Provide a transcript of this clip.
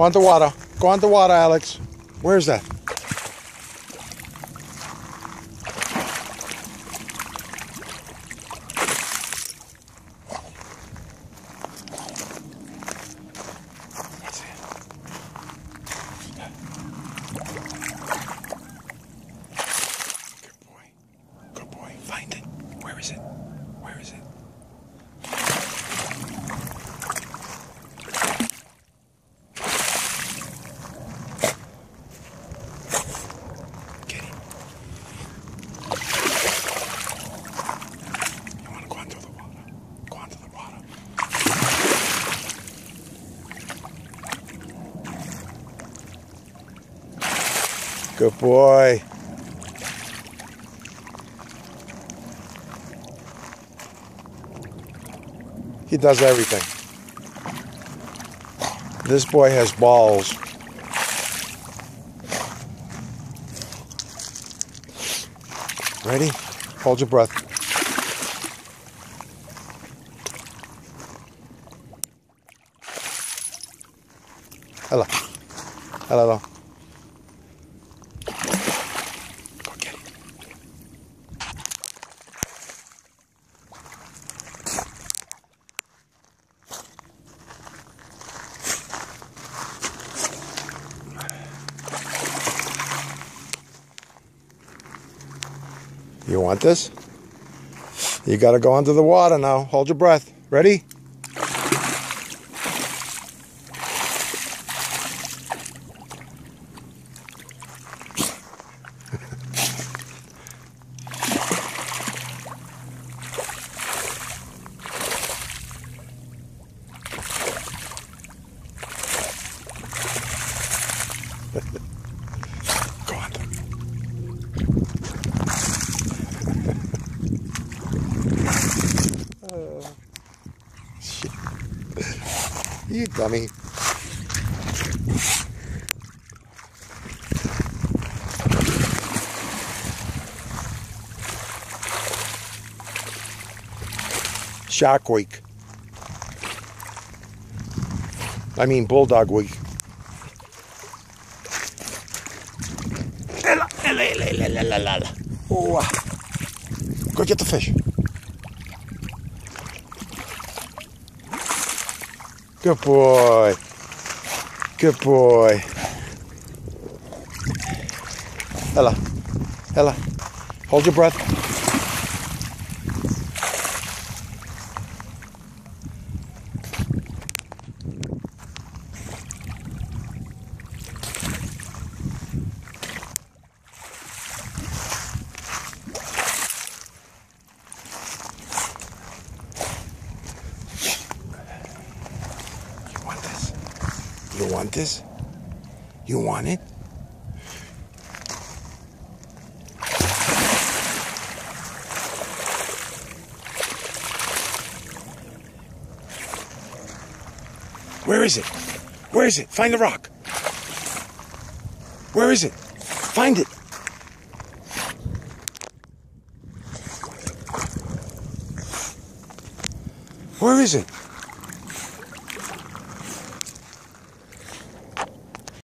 Go on the water. Go on the water, Alex. Where's that? What's it? Good boy. Good boy. Find it. Where is it? Where is it? Get it. You want to go onto the water? Go onto the water. Good boy. He does everything. This boy has balls. Ready? Hold your breath. Hello. Hello. You want this? You got to go under the water now. Hold your breath. Ready? You dummy. Shark Week. I mean Bulldog Week. Go get the fish. Good boy. Good boy. Ella. Ella. Hold your breath. You want this? You want it? Where is it? Where is it? Find the rock. Where is it? Find it. Where is it?